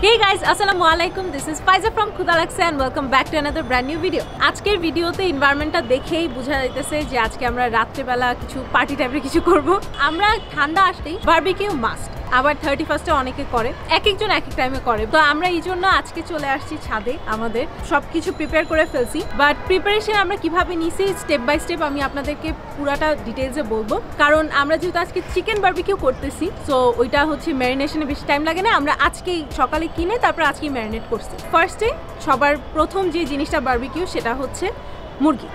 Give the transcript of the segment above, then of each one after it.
Hey guys, আসসালামু আলাইকুম this is Faiza from Khudalaksa and welcome back to another brand new video আজকের ভিডিওতে এনভায়রনমেন্টটা দেখেই বোঝা যাইতেছে যে আজকে আমরা রাত্রেবেলা কিছু পার্টি টাইপের কিছু করব। আমরা ঠান্ডা আসতেই বারবিকিউ মাস্ট আবার থার্টি ফার্স্টে অনেকে করে। এক একজন এক এক টাইমে করে। তো আমরা এই জন্য আজকে চলে আসছি ছাদে আমাদের। সব কিছু প্রিপেয়ার করে ফেলছি। বাট প্রিপারেশন আমরা কীভাবে নিছি স্টেপ বাই স্টেপ আমি আপনাদেরকে পুরাটা ডিটেলসে বলব। কারণ আমরা যেহেতু আজকে চিকেন বারবিকিউ করতেছি সো ওইটা হচ্ছে ম্যারিনেশনে বেশি টাইম লাগে না। আমরা আজকেই সকালে কিনে তারপর আজকেই ম্যারিনেট করছি। ফার্স্টে সবার প্রথম যে জিনিসটা বারবিকিউ সেটা হচ্ছে মুরগি।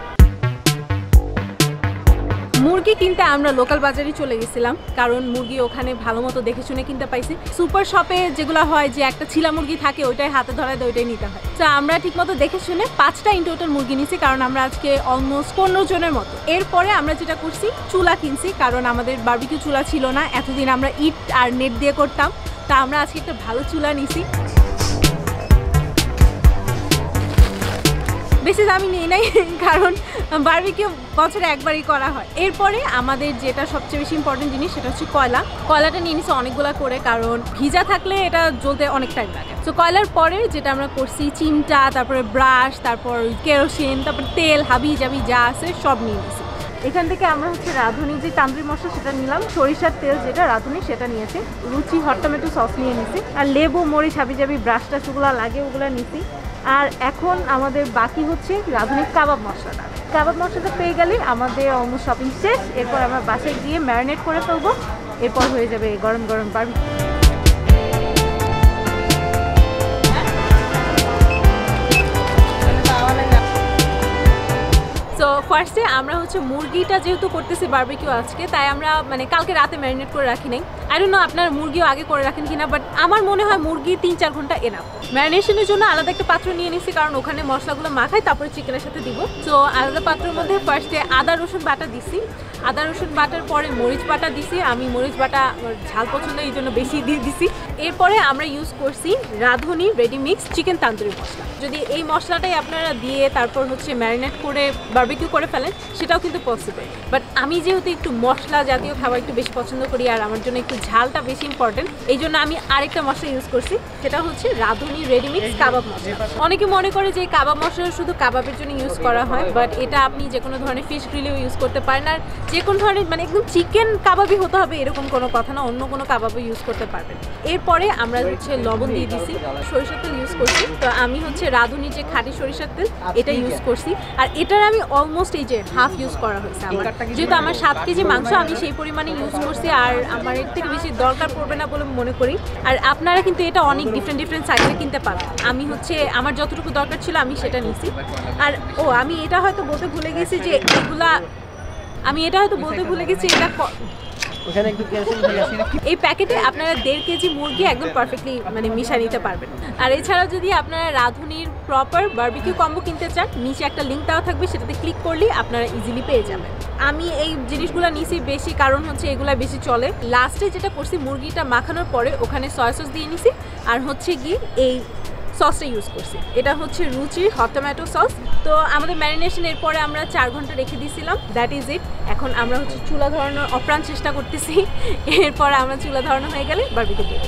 মুরগি কিনতে আমরা লোকাল বাজারে চলে গেছিলাম, কারণ মুরগি ওখানে ভালো মতো দেখে শুনে কিনতে পাইছি। সুপার শপে যেগুলো হয় যে একটা ছিলা মুরগি থাকে, ওইটাই হাতে ধরায় দেয়, ওইটাই নিতে হয়। তো আমরা ঠিকমতো দেখে শুনে পাঁচটা ইন টোটাল মুরগি নিছি কারণ আমরা আজকে অলমোস্ট পনেরো জনের মতো। এরপরে আমরা যেটা করছি, চুলা কিনছি, কারণ আমাদের বার্বিকিউ চুলা ছিল না, এতদিন আমরা ইট আর নেট দিয়ে করতাম। তা আমরা আজকে একটা ভালো চুলা নিছি বেশি দামি নিই নাই, কারণ বারবিকিউ বছরে একবারই করা হয়। এরপরে আমাদের যেটা সবচেয়ে বেশি ইম্পর্টেন্ট জিনিস সেটা হচ্ছে কয়লা। কয়লাটা নিয়ে নিচ্ছে অনেকগুলো করে, কারণ ভিজা থাকলে এটা জ্বলতে অনেক টাইম লাগে। তো কয়লার পরে যেটা আমরা করছি, চিমটা, তারপরে ব্রাশ তারপর কেরোসিন তারপর তেল, হাবি জাবি যা আছে সব নিয়ে নিছি এখান থেকে আমরা হচ্ছে রাঁধুনি যে তান্দ্রি মশলা সেটা নিলাম, সরিষার তেল যেটা রাঁধুনি সেটা নিয়েছি, রুচি হট টমেটো সস নিয়ে নিছি, আর লেবু, মরিচ, হাবি জাবি ব্রাশ টাশ ওগুলো লাগে, ওগুলো নিছি। আর এখন আমাদের বাকি হচ্ছে রাঁধুনির কাবাব মশলাটা কাবাব মশলাটা পেয়ে গেলে আমাদের অলমোস্ট শপিং শেষ। এরপর আমরা বাসায় গিয়ে ম্যারিনেট করে ফেলব। এরপর হয়ে যাবে গরম গরম বারবি সো ফার্স্টে আমরা হচ্ছে মুরগিটা যেহেতু করতেছি বারবিকিউ আজকে, তাই আমরা মানে কালকে রাতে ম্যারিনেট করে রাখি নাই। আই ডোন্ট নো আপনার মুরগিও আগে করে রাখেন কিনা বাট আমার মনে হয় মুরগি তিন চার ঘণ্টা এনাফ ম্যারিনেশনের জন্য আলাদা একটা পাত্র নিয়ে নিছি, কারণ ওখানে মশলাগুলো মাখাই, তারপরে চিকেনের সাথে দিব। সো আলাদা পাত্রের মধ্যে ফার্স্টে আদা, রসুন, বাটা দিছি। আদা, রসুন, বাটার পরে মরিচ, বাটা দিছি। আমি মরিচ, বাটা ঝাল পছন্দ, এই জন্য বেশি দিয়ে দিছি। এরপরে আমরা ইউজ করছি Radhuni ready mix chicken tandoori মশলা। যদি এই মশলাটাই আপনারা দিয়ে তারপর হচ্ছে ম্যারিনেট করে বারবিকিউ করে ফেলেন, সেটাও কিন্তু পসিবল বাট আমি যেহেতু একটু মশলা জাতীয় খাবার একটু বেশি পছন্দ করি আর আমার জন্য একটু ঝালটা বেশি ইম্পর্টেন্ট এই জন্য আমি আরেকটা মশলা ইউজ করছি, সেটা হচ্ছে রাঁধুনি রেডি মিক্স কাবাব মশলা। অনেকে মনে করে যে কাবাব মশলা শুধু কাবাবের জন্য ইউজ করা হয় বাট এটা আপনি যে কোনো ধরনের ফিশ গ্রিলেও ইউজ করতে পারেন আর যে কোনো ধরনের মানে একদম চিকেন কাবাবই হতে হবে, এরকম কোনো কথা না, অন্য কোনো কাবাবও ইউজ করতে পারবেন। এরপরে আমরা হচ্ছে লবণ দিয়ে দিছি, সরিষার তেল ইউজ করছি, তো আমি হচ্ছে রাঁধুনি যে খাঁটি সরিষার তেল, এটা ইউজ করছি। আর এটার আমি অলমোস্ট এই যে হাফ ইউজ করা হয়েছে আমার। যেহেতু আমার সাত কেজি মাংস আমি সেই পরিমাণে ইউজ করছি আর আমার এর থেকে বেশি দরকার পড়বে না বলে মনে করি। আর আপনারা কিন্তু এটা অনেক ডিফারেন্ট ডিফারেন্ট সাইজে কিনতে পারেন আমি হচ্ছে আমার যতটুকু দরকার ছিল আমি সেটা নিছি আর ও আমি এটা হয়তো বলতে ভুলে গেছি যে এগুলা আমি এটা হয়তো বলতে ভুলে গেছি এটা ওখানে একটু কেরোসিন এই প্যাকেটে আপনারা দেড় কেজি মুরগি একদম পারফেক্টলি মানে মিশা নিতে পারবেন। আর এছাড়াও যদি আপনারা রাঁধুনির প্রপার বারবিকিউ কম্বো কিনতে চান, নিচে একটা লিঙ্ক দেওয়া থাকবে, সেটাতে ক্লিক করলেই আপনারা ইজিলি পেয়ে যাবেন। আমি এই জিনিসগুলো নিছি বেশি, কারণ হচ্ছে এগুলা বেশি চলে। লাস্টে যেটা করছি, মুরগিটা মাখানোর পরে ওখানে সয়া সস দিয়ে নিছি, আর হচ্ছে গিয়ে এই সসটা ইউজ করছি। এটা হচ্ছে রুচি হট টমেটো সস তো আমাদের ম্যারিনেশন এরপরে আমরা চার ঘণ্টা রেখে দিয়েছিলাম। দ্যাট ইজ ইট এখন আমরা হচ্ছে চুলা ধরানোর অপ্রাণ চেষ্টা করতেছি। এরপরে আমরা চুলা ধরানো হয়ে গেলে বারবিকে দিয়ে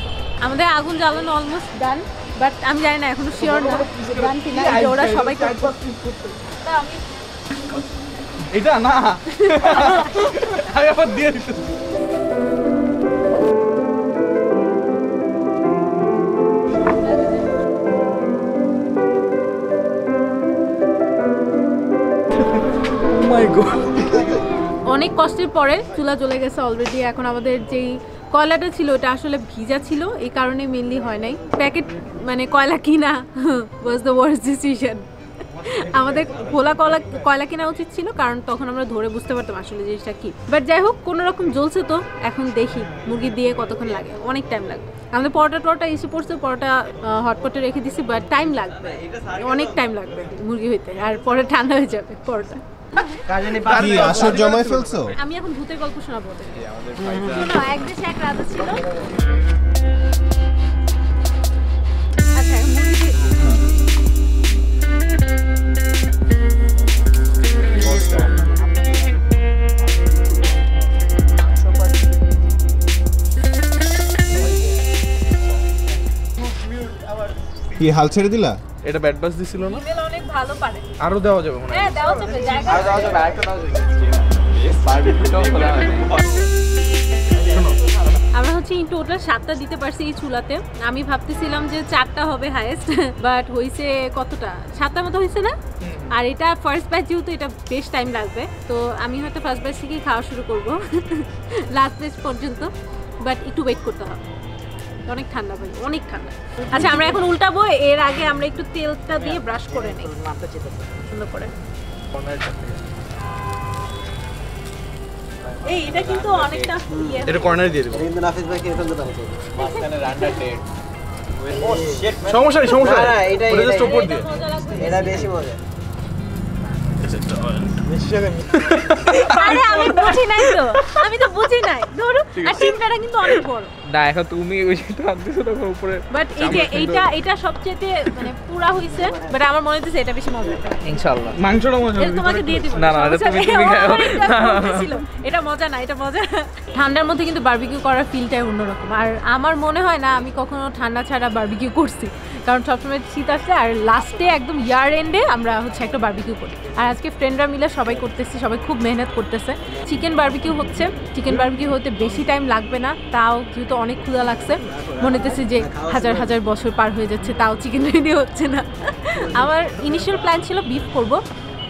আমাদের আগুন জ্বালানো অলমোস্ট ডান বাট আমি জানি না এখনও শিওর না। ডান কিনা? ওরা সবাই এটা না। আমি আবার দিয়ে দিতে কষ্টের পরে চুলা চলে গেছে অলরেডি এখন আমাদের যেই কয়লাটা ছিল, ওটা আসলে ভিজা ছিল, এই কারণে মেনলি হয় নাই। প্যাকেট মানে কয়লা কিনা ওয়াজ দ্য ওয়ার্স ডিসিশন আমাদের খোলা কয়লা কয়লা কেনা উচিত ছিল, কারণ তখন আমরা ধরে বুঝতে পারতাম আসলে জিনিসটা কি। বাট যাই হোক কোনো রকম জ্বলছে তো, এখন দেখি, মুরগি দিয়ে কতক্ষণ লাগে, অনেক টাইম লাগবে। আমাদের পরোটা টরোটা এসে পড়ছে, পরোটা হটপটে রেখে দিছি বাট টাইম লাগবে, অনেক টাইম লাগবে মুরগি হইতে, আর পরে ঠান্ডা হয়ে যাবে পরোটা। কি আসর জমায় ফেলছো? আমি এখন ভূতের গল্প শোনাবো শোনো, এক দেশে এক রাজা ছিল। আচ্ছা কি হাল ছেড়ে দিলা? এটা ব্যাট বাস দিছিল না? হিমেল অনেক ভালো পারে। আরও দেওয়া যাবে মনে হয়। হ্যাঁ দেওয়া যাবে জায়গা আছে। আমরা হচ্ছে ইন টোটাল সাতটা দিতে পারছি এই চুলাতে। আমি ভাবতেছিলাম যে চারটা হবে হায়েস্ট বাট হয়েছে কতটা? সাতটা মতো হয়েছে না? আর এটা ফার্স্ট ব্যাচ যেহেতু এটা বেশ টাইম লাগবে তো আমি হয়তো ফার্স্ট ব্যাচ থেকেই খাওয়া শুরু করব। লাস্ট ব্যাচ পর্যন্ত বাট একটু ওয়েট করতে হবে। অনেক ঠান্ডা ভাই অনেক ঠান্ডা। আচ্ছা আমরা এখন উল্টাবো এর আগে আমরা একটু তেলটা দিয়ে ব্রাশ করে নিই। সুন্দর করে। এই এটা কিন্তু অনেকটা ইয়ে। এটা কর্নারে দিয়ে দেবো। এটা কিন্তু নাফিস ভাই খেয়ে ফেলতে পারছে সমস্যা নেই সমস্যা না, না, নেই। এটাই- উপর এটা এটা বেশি মজা। আরে আমি বুঝি নাই তো। আমি তো বুঝি নাই। ধরো আর চিন্তাটা কিন্তু অনেক বড়। না এখন তুমি ওই যে টানতেছো তখন উপরে বাট এই যে এইটা এটা সবচেয়ে মানে পুরা হইছে। বাট আমার মনে হচ্ছে এটা বেশি মজা ইনশাআল্লাহ। মাংসটা মজা তোমাকে দিয়ে দিব। না, না, এটা তুমি- তুমি খাও। এটা মজা না এটা মজা। ঠান্ডার মধ্যে কিন্তু বারবিকিউ করার ফিলটাই অন্যরকম। আর আমার মনে হয় না আমি কখনো ঠান্ডা ছাড়া বারবিকিউ করছি। কারণ সবসময় শীত আসলে আর লাস্টে একদম ইয়ার এন্ডে আমরা হচ্ছে একটা বারবিকিউ করি। আর আজকে ফ্রেন্ডরা মিলে সবাই করতেছি, সবাই খুব মেহনত করতেছে। চিকেন বার্বিকিউ হচ্ছে চিকেন বারবিকিউ হতে বেশি টাইম লাগবে না, তাও যেহেতু অনেক ক্ষুধা লাগছে, মনে হতেছে যে হাজার হাজার বছর পার হয়ে যাচ্ছে, তাও চিকেন রেডি হচ্ছে না। আমার ইনিশিয়াল প্ল্যান ছিল বিফ করব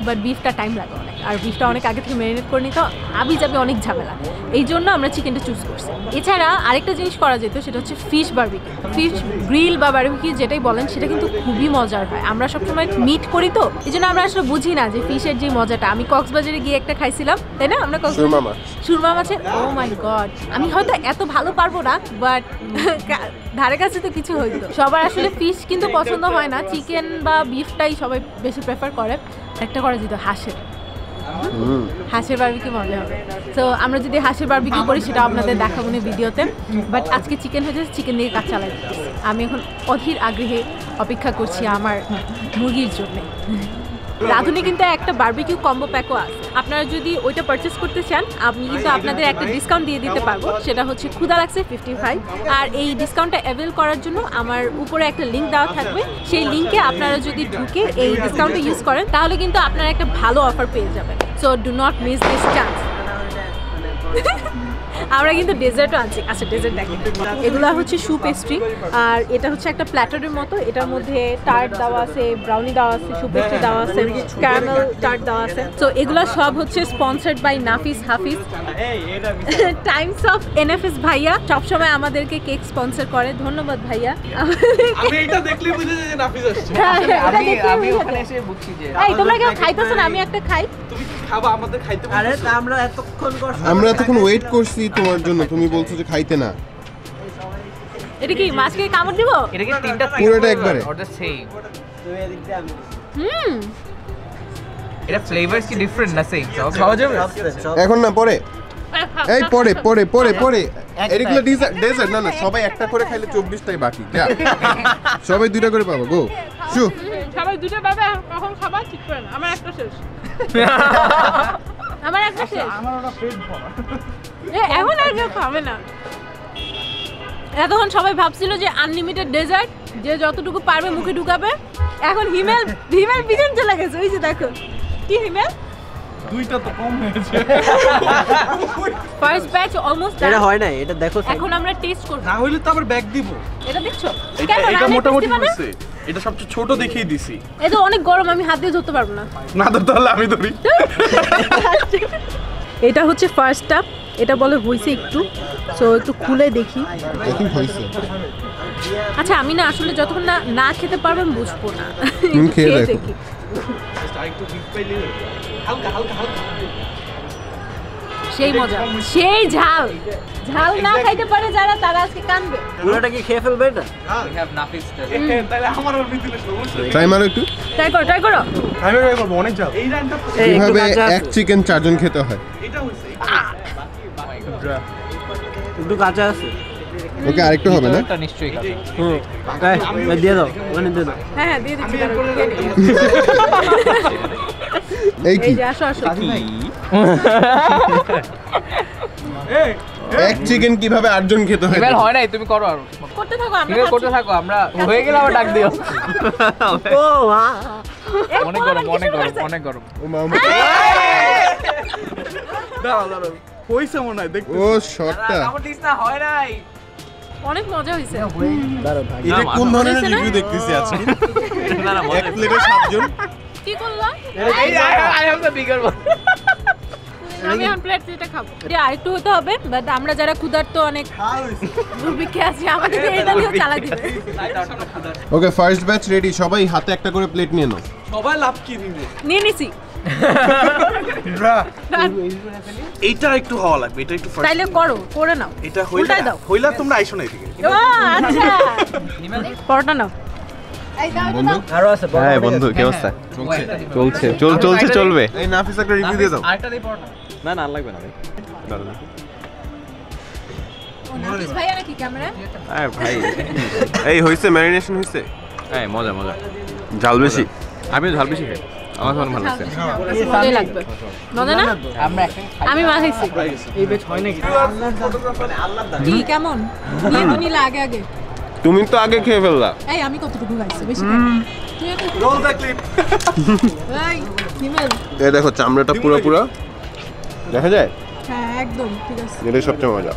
বাট বিফটা টাইম লাগে অনেক। আর বিফটা অনেক আগে থেকে ম্যারিনেট করে নিতে আবি যাবে অনেক ঝামেলা। এই জন্য আমরা চিকেনটা চুজ করছি। এছাড়া আরেকটা জিনিস করা যেত সেটা হচ্ছে ফিশ বারবিকিউ ফিশ গ্রিল বা বারবিকিউ যেটাই বলেন সেটা কিন্তু খুবই মজার হয়। আমরা সবসময় মিট করি তো এই জন্য আমরা আসলে বুঝি না যে ফিশের যে মজাটা। আমি কক্সবাজারে গিয়ে একটা খাইছিলাম তাই না? আমরা কক্সবাজার সুরমা মাছ। সুরমা মাছের ও মাই গড আমি হয়তো এত ভালো পারব না বাট ধারে কাছে তো কিছু হইতো। সবার আসলে ফিশ কিন্তু পছন্দ হয় না। চিকেন বা বিফটাই সবাই বেশি প্রেফার করে। একটা করা যেত হাঁসের। হাঁসের বারবিকিউ মজা হবে। তো আমরা যদি হাঁসের বারবিকিউ করি, সেটা আপনাদের দেখাবো না ভিডিওতে। বাট আজকে চিকেন হয়েছে চিকেন দিয়ে কাজ চালাই আমি এখন অধীর আগ্রহে অপেক্ষা করছি আমার মুরগির জন্য। রাঁধুনি কিন্তু একটা বারবিকিউ কম্বো প্যাকও আছে। আপনারা যদি ওইটা পারচেস করতে চান, আমি কিন্তু আপনাদের একটা ডিসকাউন্ট দিয়ে দিতে পারব। সেটা হচ্ছে ক্ষুদা লাগছে ফিফটি ফাইভ আর এই ডিসকাউন্টটা অ্যাভেল করার জন্য আমার উপরে একটা লিঙ্ক দেওয়া থাকবে। সেই লিঙ্কে আপনারা যদি ঢুকে এই ডিসকাউন্টটা ইউজ করেন, তাহলে কিন্তু আপনারা একটা ভালো অফার পেয়ে যাবেন। So do not miss this chance আমরা কিন্তু ডেজার্টও আনছি। আচ্ছা ডেজার্ট দেখেন। এগুলো হচ্ছে শু পেস্ট্রি আর এটা হচ্ছে একটা প্ল্যাটারের মতো। এটার মধ্যে টার্ট দেওয়া আছে ব্রাউনি দেওয়া আছে শু পেস্ট্রি দেওয়া আছে ক্যারামেল টার্ট দেওয়া আছে। তো এগুলো সব হচ্ছে sponsored by Nafis Hafiz times of NFS ভাইয়া সবসময় আমাদেরকে কেক স্পন্সর করে। ধন্যবাদ ভাইয়া। আমি এটা দেখলে বুঝে যে নাফিস আসছে। হ্যাঁ, আমি আমি ওখানে এসে বুঝছি যে এই তোমরা কেউ খাইতেছো না? আমি একটা খাই। তুমি খাবা? আমাদের খাইতে আরে আমরা এতক্ষণ আমরা এতক্ষণ ওয়েট করছি তোমার জন্য? তুমি বলছো যে খাইতে না। এটা কি মাছকে কামড় দিব? এটা কি তিনটা পুরোটা একবারে? ওটা সেম হুম। এটা ফ্লেভারস কি ডিফারেন্ট না সেম সব খাওয়া যাবে? এখন না পরে। এই পরে পরে পরে পরে। এগুলো ডেজার্ট না না সবাই একটা করে খাইলে চব্বিশটাই বাকি। যা। সবাই দুইটা করে পাবো গো। শু। সবাই দুটো পাবে কখন খাবার ঠিক করে না আমার একটা শেষ। আমার একটা শেষ। আমার ওটা পেট ভরা এখন আর কেউ খাবে না। এতক্ষণ সবাই ভাবছিল যে আনলিমিটেড ডেজার্ট যে যতটুকু পারবে মুখে ঢুকাবে। এখন হিমেল হিমেল পিছন চলে গেছে ওই যে দেখো। কি হিমেল? দুইটা তো কম হয়েছে। ফার্স্ট ব্যাচ অলমোস্ট এটা হয় নাই এটা দেখো এখন আমরা টেস্ট করব। না হইলে তো আবার ব্যাগ দিব। এটা দেখছ এটা এটা মোটামুটি tasty এটা সবচেয়ে ছোট দেখিয়ে দিছি। এ তো অনেক গরম আমি হাত দিয়ে ধরতে পারব না। না তো তাহলে আমি ধরি। এটা হচ্ছে ফার্স্ট টাপ এটা বলে হইছে একটু। সো একটু খুলে দেখি। হয়েছে আচ্ছা আমি না আসলে যতক্ষণ না না খেতে পারব আমি বুঝব না। খেয়ে দেখি। সেই মজা সেই ঝাল। ঝাল না খাইতে পারে যারা তারা আজকে কানবে। পুরোটা কি খেয়ে ফেলবে এটা? উই হ্যাভ নাফিস তাহলে আমার আর ভিতরে সমস্যা ট্রাই মারো একটু। ট্রাই করো ট্রাই করো। আমি ট্রাই করব অনেক চাপ এই রানটা তো- এই, একটু কীভাবে কাঁচা আছে। এক চিকেন চারজন খেতে হয়? এটা হইছে। একটু কাঁচা আছে। ওকে আরেকটু হবে না? এটা নিশ্চয়ই খাবে হুম। এই, দিয়ে দাও ওখানে দিয়ে দাও। হ্যাঁ হ্যাঁ দিয়ে দিচ্ছি। এই কি? আসো আসো। এক চিকেন কীভাবে আটজন খেতে হয়? হিমেল হয় নাই তুমি করো আর। করতে থাকো আমরা করতে থাকো আমরা হয়ে গেলে আবার ডাক দিও। ও মা। অনেক গরম অনেক গরম অনেক গরম। ও মামা দাঁড়াও দাঁড়াও। হইছে মনে হয় দেখতে ও শটটা হয় নাই অনেক মজা হইছে এটা কোন ধরনের রিভিউ দেখতেছি আজকে এক প্লেটে সাতজন কি করলাম I have the bigger one আমি এখন প্লেট এটা খাব। এটা আরেকটু হতে হবে বাট আমরা যারা ক্ষুধার্ত অনেক দুর্ভিক্ষে আছি আমাদের এটা দিয়েও চালা দিবে। ওকে ফার্স্ট ব্যাচ রেডি সবাই হাতে একটা করে প্লেট নিয়ে নাও। সবাই লাভ কি নিবে নিয়ে নিছি। এইটা একটু হওয়া লাগবে এটা একটু তাইলে করো করে নাও। এটা হইলা দাও। হইলা তোমরা আইসো না এদিকে। ও আচ্ছা। পরোটা নাও। আরও আছে হ্যাঁ বন্ধু কি অবস্থা? চলছে চলছে চলছে চলবে। এই নাফিস একটা রিভিউ দিয়ে দাও। আরেকটা দিই পরোটা। না না লাগবে না ভাই। নাফিস ভাইয়া নাকি ক্যামেরা ভাই। এই হইছে ম্যারিনেশন হইছে। মজা মজা। ঝাল বেশি। আমিও ঝাল বেশি খাই। আমার ভালো লাগছে। মজাই লাগবে। মজা না? আমরা আমি মা খাইছি। এই বেচ হয় নাকি? কি কেমন? নিয়ে আগে আগে। তুমি তো আগে খেয়ে ফেললা। এই আমি কতটুকু খাইছি বেশি খাইনি। তুই এত রোল দ্য ক্লিপ এই দেখো চামড়াটা পুরো পুরো। দেখা যায়? হ্যাঁ একদম ঠিক আছে। এটাই সবচেয়ে মজা।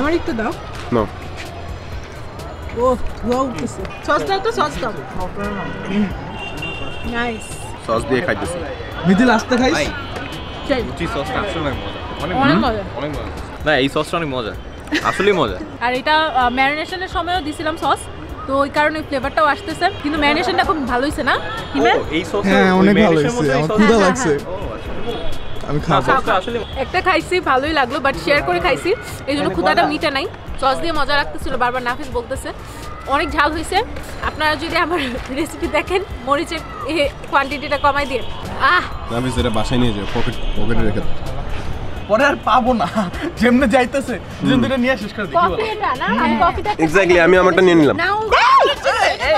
আমার একটু দাও। না। ও ধোয়া উঠতেছে। সস দাও তো সস দাও। নাইস সস দিয়ে খাইতেছি। মিডিল আসতে খাইস। সেই লুচি সসটা আসলে মজা। অনেক মজা। অনেক মজা। না এই সসটা অনেক মজা। আসলেই মজা। আর এটা ম্যারিনেশনের সময়ও দিছিলাম সস। তো ওই কারণে ফ্লেভারটাও আসতেছে। কিন্তু ম্যারিনেশনটা খুব ভালো হয়েছে না হিমেল এই সস হ্যাঁ অনেক ভালো হয়েছে আমার ক্ষুধা হ্যাঁ, লাগছে। আমি খাব। একটা খাইছি ভালোই লাগল বাট শেয়ার করে খাইছি। এই জন্য ক্ষুদাটা মিটে নাই। সস দিয়ে মজা লাগতেছিল বারবার নাফিস বলতেছে। অনেক ঝাল হয়েছে। আপনারা যদি আমার রেসিপি দেখেন মরিচের কোয়ান্টিটিটা কমাই দিয়ে। আহ! নাফিস এটা বাসায় নিয়ে যাও পকেট পকেটে রেখে পরে আর পাবো না। যেমনে যাইতেছে যেন দুটো নিয়ে শেষ করে দিই এক্স্যাক্টলি আমি আমারটা নিয়ে নিলাম। এই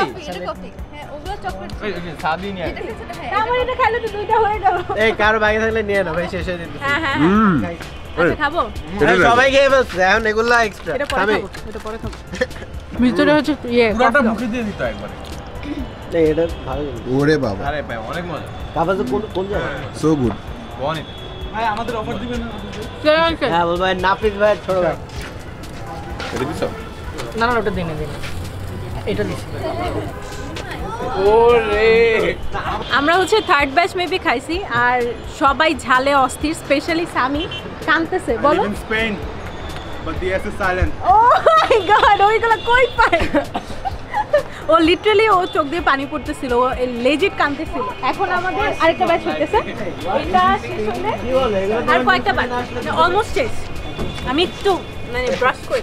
এই কারও বাকি থাকলে নিয়ে নাও ভাই শেষ হয়ে হ্যাঁ হ্যাঁ। আচ্ছা খাব? সবাই খেয়ে ফেলছে এখন এগুলো এক্সট্রা খাবে? খাব এটা পরে খাব। ভিতরে হচ্ছে ইয়ে পুরোটা মুখে দিয়ে দিত একবারে। এটা ভালো ওরে বাবা। আরে ভাই অনেক মজা। খাবার তো কোন কোন জায়গায়? সো গুড বনি। ভাই আমাদের অফার দিবেন না কে আছে? হ্যাঁ নাফিস ভাই ছোট ভাই। এটা দিছো? না না ওটা দিনে দিনে। এটা দিছি। আমরা হচ্ছে থার্ড ব্যাচ মেবি খাইছি আর সবাই ঝালে অস্থির স্পেশালি সামি কানতেছে বলো। in but the S is silent. Oh my god ওইগুলো কই পায়? ও লিটারালি ও চোখ দিয়ে পানি পড়তেছিল ও লেজিট কানতেছিল এখন আমাদের আরেকটা ব্যাচ হইতেছে। এটা শেষ হলে আর কয়েকটা ব্যাচ অলমোস্ট শেষ। আমি একটু মানে ব্রাশ করে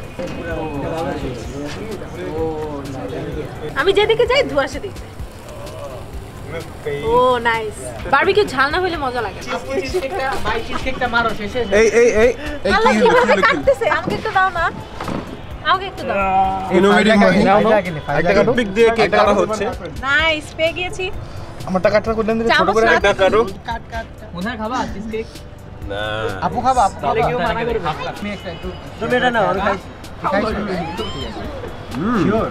আমি যেদিকে যাই ধোয়া সেদিকে যাই। ও নাইস বারবিকিউ ঝাল না হলে মজা লাগে মারো শেষে এই এই এই এই আল্লাহ কি হলো, কি কীভাবে হলো, কি হলো? কাটতেছে? আমাকে একটু দাও না। আমাকে একটু দাও। Innovative mind. পিক দিয়ে কেক কাটা হচ্ছে। নাইস পেয়ে গিয়েছি। আমার টাকাটা করলেন দিকে ছোট করে না একটা কোথায় খাবা? চিজ কেক না। আপু খাবা আপু তাহলে কেউ মানা করবে আপনি একটা একটু তুমি এটা নাও আমি খাইছি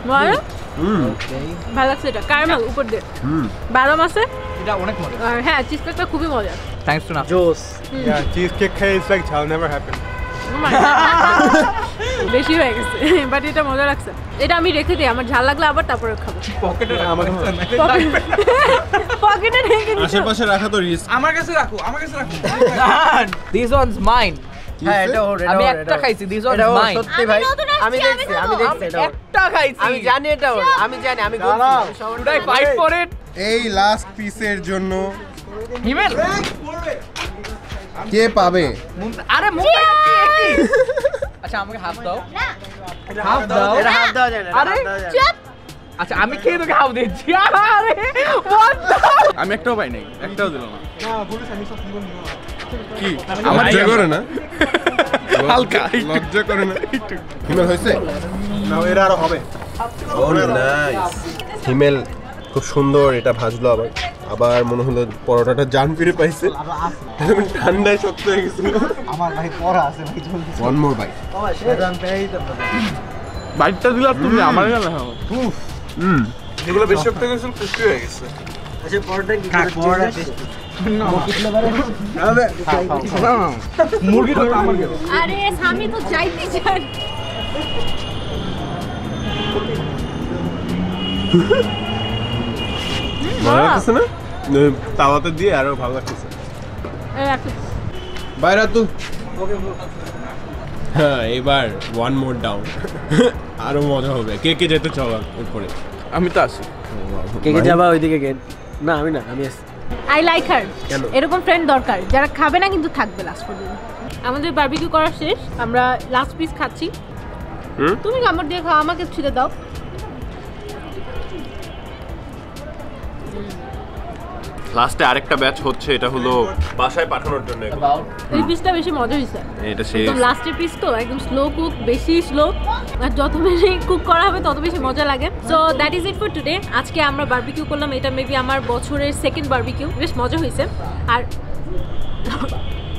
বলো হুম। ভালো লাগছে এটা। কারমেল উপর দিয়ে হুম। বাদাম আছে? এটা অনেক মজা হ্যাঁ চিজ কেকটা খুবই মজা থ্যাঙ্কস টু না জোস। Yeah, cheesecake cake is like shall never happen. Oh my God. বেশি হয়ে গেছে বাট এটা মজা লাগছে। এটা আমি রেখে দিই আমার ঝাল লাগলে আবার তারপরে খাব। পকেটে আমার পকেটে রেখে দিই। আশেপাশে রাখা তো রিস্ক আমার কাছে রাখো আমার কাছে রাখো। দিস ওয়ানস মাইন আমি একটা খাইছি দিস এটা ওয়ানস মাইন সত্যি ভাই। আমি দেখছি আমি দেখছি এটা একটা খাইছি। আমি জানি এটা ওর। আমি জানি আমি ফাইট ফর ইট এই লাস্ট পিসের জন্য। হিমেল কে পাবে? আরে আচ্ছা আমাকে হাফ দাও। হাফ দাও? এটা যায় না আরে, না। আচ্ছা আমি খেয়ে তোকে হাফ দিচ্ছি। আরে আমি একটাও পাই নাই একটাও দিল না। কি? লজ্জা করে না? হালকা। লজ্জা করে না? হিমেল হয়েছে? না এরা আরও হবে। ও নাইস হিমেল খুব সুন্দর এটা ভাজলো আবার। আবার মনে হলো পরোটাটা জান ফিরে পাইছে। ঠান্ডায় শক্ত হয়ে গেছিল আমার ভাই পড়া আছে ভাই জলদি ওয়ান মোর দিলে তুমি আমার গেলে যেগুলো বেশি শক্ত গেছিল কুষ্টি হয়ে গেছে। মুরগিটা তো আমার গেল আরে স্বামী তো যাইতে চান ভালো লাগতেছে না? তাওয়াতে দিয়ে আরও ভালো লাগতেছে। বাইরা তো হ্যাঁ এবার ওয়ান মোর ডাউন আরও মজা হবে। কে কে যেতে চাও উপরে আমি তো আছি। কে কে যাবা ওইদিকে গেট না আমি না আমি আসছি আই লাইক হার এরকম ফ্রেন্ড দরকার। যারা খাবে না কিন্তু থাকবে লাস্ট পর্যন্ত আমাদের বারবিকিউ করা শেষ। আমরা লাস্ট পিস খাচ্ছি। তুমি কামড় দিয়ে খাও আমাকে ছিঁড়ে দাও। লাস্টে আরেকটা ব্যাচ হচ্ছে এটা হলো বাসায় পাঠানোর জন্য। এই পিসটা বেশি মজা হইছে এটা সেই একদম লাস্টের পিস তো একদম স্লো কুক বেশি স্লো আর যত বেশি কুক করা হবে তত বেশি মজা লাগে। So that is it for today আজকে আমরা বারবিকিউ করলাম এটা মেবি আমার বছরের সেকেন্ড বারবিকিউ বেশ মজা হয়েছে। আর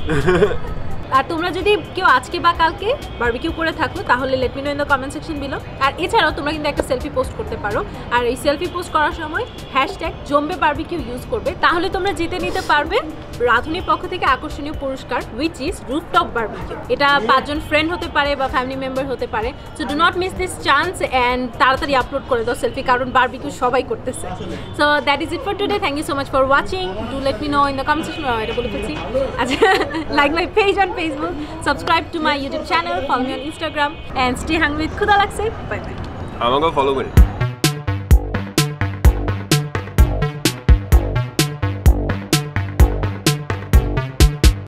আর তোমরা যদি কেউ আজকে বা কালকে বারবিকিউ করে থাকো তাহলে let me know in the comment section below আর এছাড়াও তোমরা কিন্তু একটা সেলফি পোস্ট করতে পারো। আর এই সেলফি পোস্ট করার সময় হ্যাশট্যাগ জম্বে বারবিকিউ ইউজ করবে। তাহলে তোমরা জিতে নিতে পারবে রাধুনির পক্ষ থেকে আকর্ষণীয় পুরস্কার উইচ ইজ রুফটপ বারবিকিউ এটা পাঁচজন ফ্রেন্ড হতে পারে বা ফ্যামিলি মেম্বার হতে পারে। So do not miss this chance and তাড়াতাড়ি আপলোড করে দাও সেলফি কারণ বারবিকিউ সবাই করতেছে। So that is it for today thank you so much for watching do let me know in the comment section এটা বলে ফেলছি। আচ্ছা like my page on Facebook subscribe to my YouTube channel follow me on Instagram and stay hung with খুদা লাগছে bye bye আমাকেও follow করি